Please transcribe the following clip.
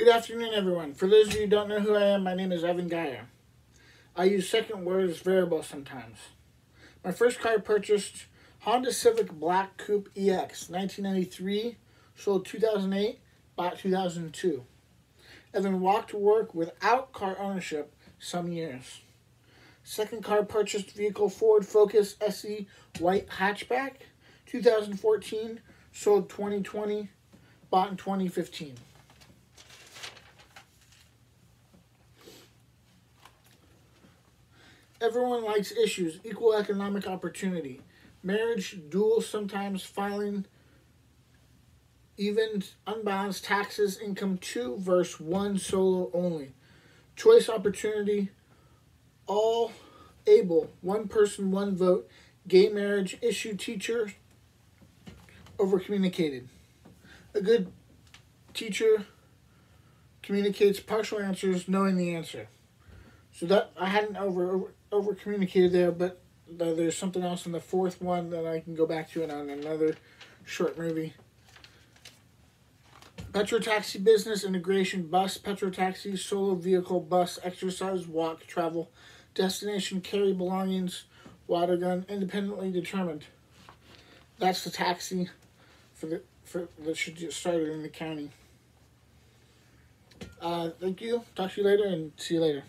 Good afternoon, everyone. For those of you who don't know who I am, my name is Evan Geier. I use second word as variable sometimes. My first car purchased Honda Civic Black Coupe EX, 1993, sold 2008, bought 2002. And then walked to work without car ownership some years. Second car purchased vehicle Ford Focus SE white hatchback, 2014, sold 2020, bought in 2015. Everyone likes issues, equal economic opportunity, marriage, dual, sometimes filing, even unbalanced taxes, income two verse one solo only, choice opportunity, all able, one person, one vote, gay marriage, issue teacher, over communicated. A good teacher communicates partial answers knowing the answer. So that I hadn't over over, over communicated there, but there's something else in the fourth one that I can go back to it on another short movie. Petro Taxi business integration bus, Petro Taxi solo vehicle bus, exercise, walk, travel, destination, carry belongings, water gun, independently determined. That's the taxi for the for that should get started in the county. Uh, thank you. Talk to you later and see you later.